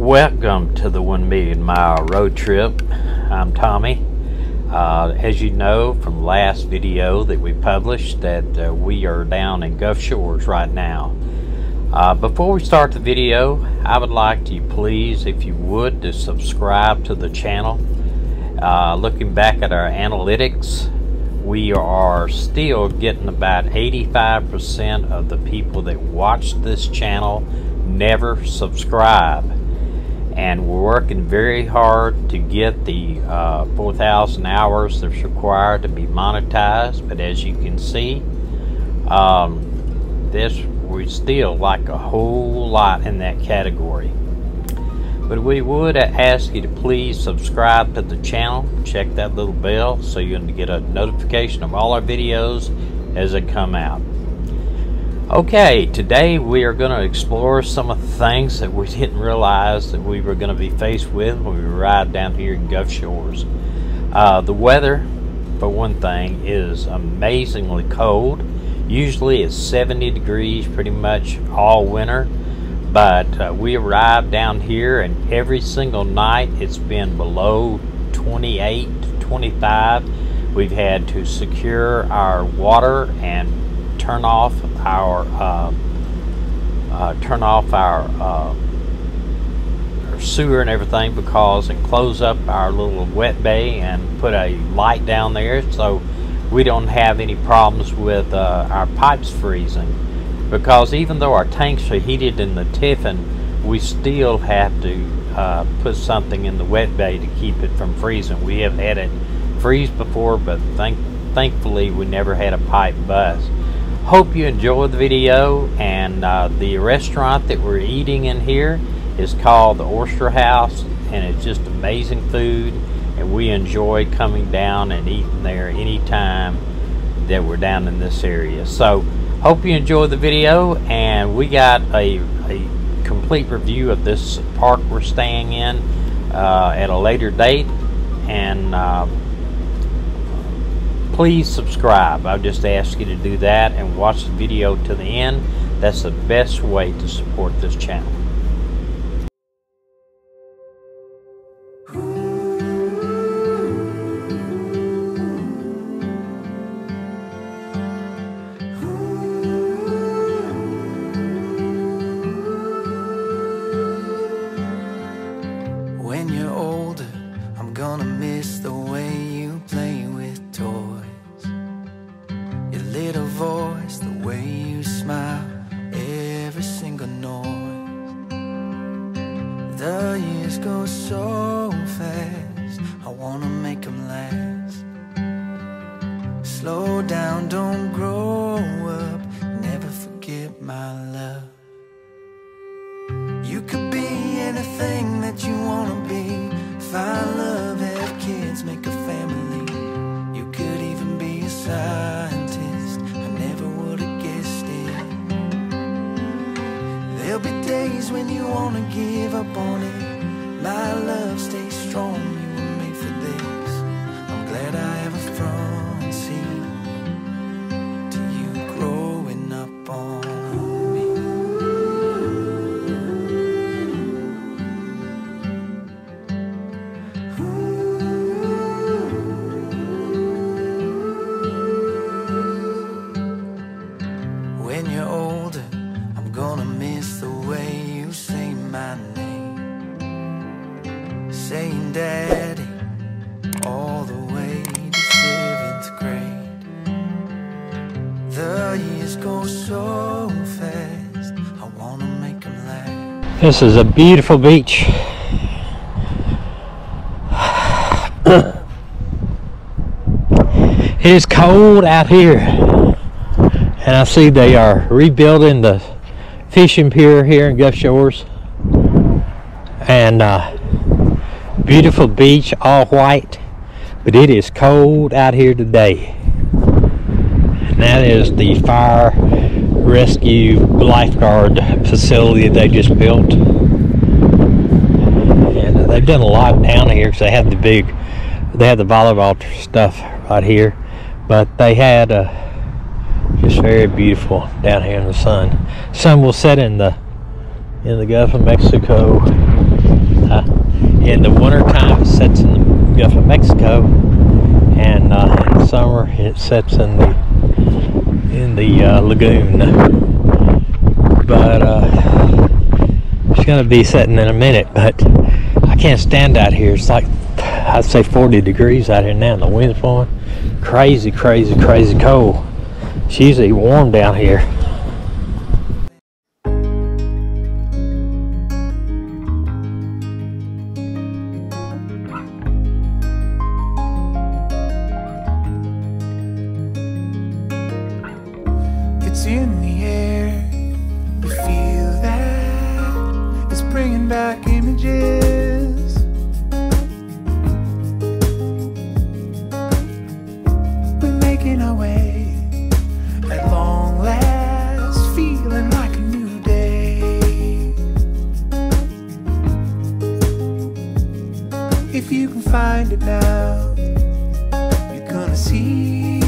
Welcome to the 1 million mile road trip. I'm Tommy. Uh, as you know from last video that we published that uh, we are down in Gulf Shores right now. Uh, before we start the video, I would like to please, if you would, to subscribe to the channel. Uh, looking back at our analytics, we are still getting about 85% of the people that watch this channel never subscribe and we're working very hard to get the uh, 4,000 hours that's required to be monetized. But as you can see, um, this we still like a whole lot in that category. But we would ask you to please subscribe to the channel, check that little bell so to get a notification of all our videos as they come out. Okay, today we are going to explore some of the things that we didn't realize that we were going to be faced with when we arrived down here in Gulf Shores. Uh, the weather, for one thing, is amazingly cold. Usually it's 70 degrees pretty much all winter, but uh, we arrived down here and every single night it's been below 28, 25. We've had to secure our water and turn off our uh, uh, turn off our, uh, our, sewer and everything because and close up our little wet bay and put a light down there so we don't have any problems with uh, our pipes freezing. Because even though our tanks are heated in the Tiffin we still have to uh, put something in the wet bay to keep it from freezing. We have had it freeze before but thank thankfully we never had a pipe bust hope you enjoyed the video and uh, the restaurant that we're eating in here is called the Oyster House and it's just amazing food and we enjoy coming down and eating there anytime that we're down in this area. So hope you enjoyed the video and we got a, a complete review of this park we're staying in uh, at a later date and uh, please subscribe. I'll just ask you to do that and watch the video to the end. That's the best way to support this channel. When you're older, I'm gonna miss the way years go so fast, I wanna make them last. Slow down, don't grow up, never forget my love. You could be anything Saying daddy all the way to seventh grade. The years go so fast, I wanna make them last. This is a beautiful beach. It is cold out here. And I see they are rebuilding the fishing pier here in Gulf Shores. And uh, beautiful beach, all white. But it is cold out here today. And that is the fire rescue lifeguard facility they just built. And uh, they've done a lot down here because they have the big, they have the volleyball stuff right here. But they had a, just very beautiful down here in the sun. Sun will set in the in the Gulf of Mexico Uh, in the wintertime, it sets in the Gulf of Mexico, and uh, in the summer, it sets in the in the uh, lagoon. But uh, it's going to be setting in a minute. But I can't stand out here. It's like I'd say 40 degrees out here now, and the wind's blowing. Crazy, crazy, crazy cold. It's usually warm down here. If you can find it now, you're gonna see.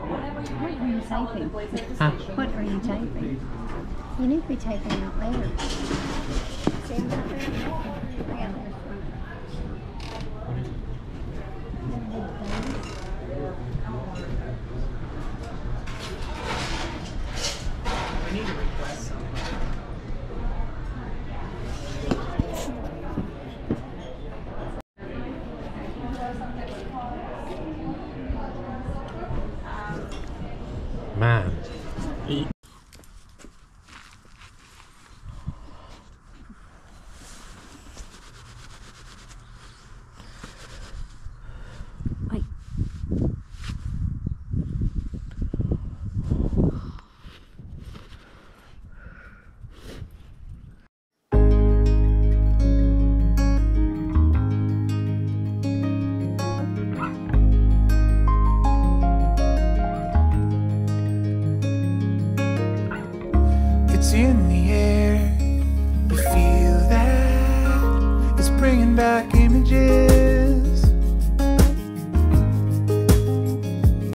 What are you taping? What are you taping? You need to be taping out later. man.